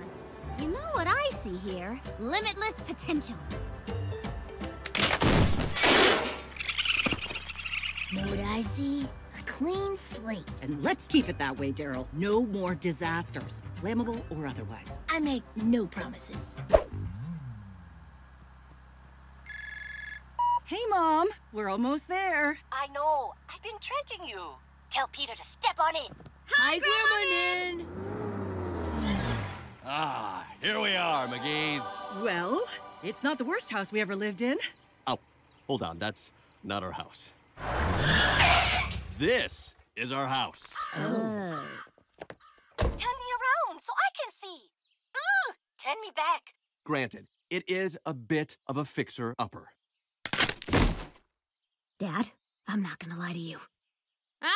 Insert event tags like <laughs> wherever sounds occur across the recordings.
fun! You know what I see here? Limitless potential. Know what I see? A clean slate. And let's keep it that way, Daryl. No more disasters, flammable or otherwise. I make no promises. Hey, Mom. We're almost there. I know. I've been tracking you. Tell Peter to step on in. Hi, Grandma Nin! Ah, here we are, McGee's. Well, it's not the worst house we ever lived in. Oh, hold on. That's not our house. This is our house. Turn me around so I can see. Ugh! Turn me back. Granted, it is a bit of a fixer-upper. Dad, I'm not gonna lie to you. I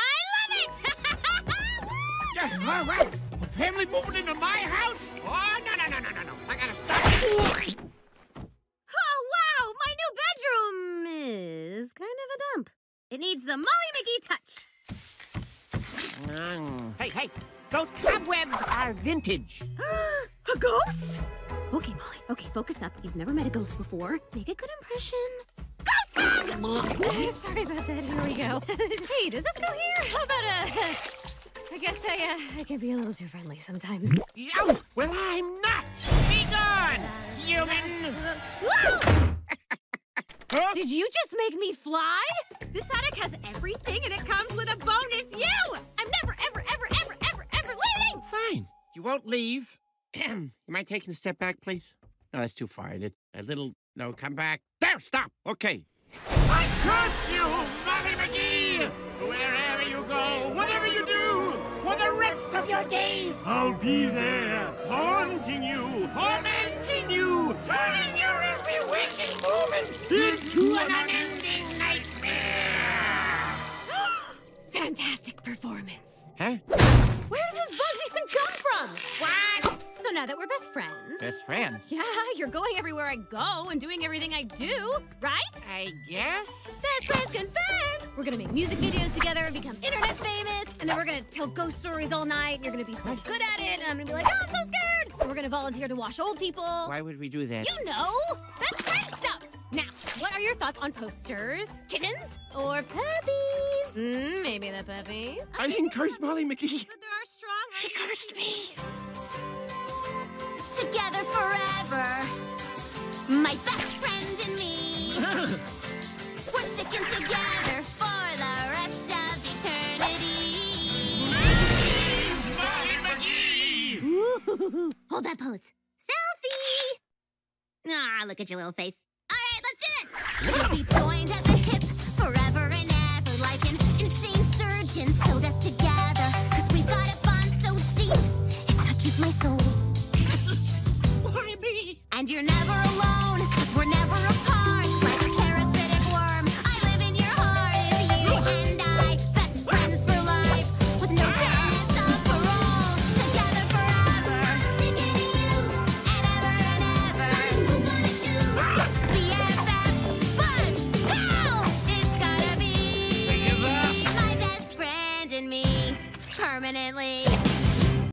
love it! <laughs> Yes, all right. A family moving into my house? Oh, no, no, no, no, no, no. I gotta stop. Oh, wow! My new bedroom is kind of a dump. It needs the Molly McGee touch. hey, hey. Those cobwebs are vintage. <gasps> a ghost? Okay, Molly. Okay, focus up. You've never met a ghost before. Make a good impression. Ghost tag! Sorry about that. Here we go. <laughs> hey, does this go here? How about uh? I guess I uh, I can be a little too friendly sometimes. Yo, well, I'm not. Be gone, human. Huh? Did you just make me fly? This attic has everything, and it comes with a bonus you. I'm never, ever, ever, ever, ever, ever leaving. Fine. You won't leave. <clears throat> you mind taking a step back, please? No, that's too far. A, a little. No, come back. There, stop. Okay. I trust you, Molly McGee. Wherever you go, whatever you do, the rest of your days, I'll be there, haunting you, tormenting you, turning now that we're best friends. Best friends. Yeah, you're going everywhere I go and doing everything I do, right? I guess. Best friends confirmed! We're gonna make music videos together, and become internet famous, and then we're gonna tell ghost stories all night, and you're gonna be so good at it, and I'm gonna be like, oh, I'm so scared! And we're gonna volunteer to wash old people. Why would we do that? You know! Best friend stuff! Now, what are your thoughts on posters? Kittens? Or puppies? Mm, maybe the puppies. I didn't curse Molly McGee. But there are strong She cursed me. Together forever. My best friend and me. <laughs> We're sticking together for the rest of eternity. Molly <laughs> McGee! Hold that pose. Selfie! Ah, look at your little face. All right, let's do this. We'll be joined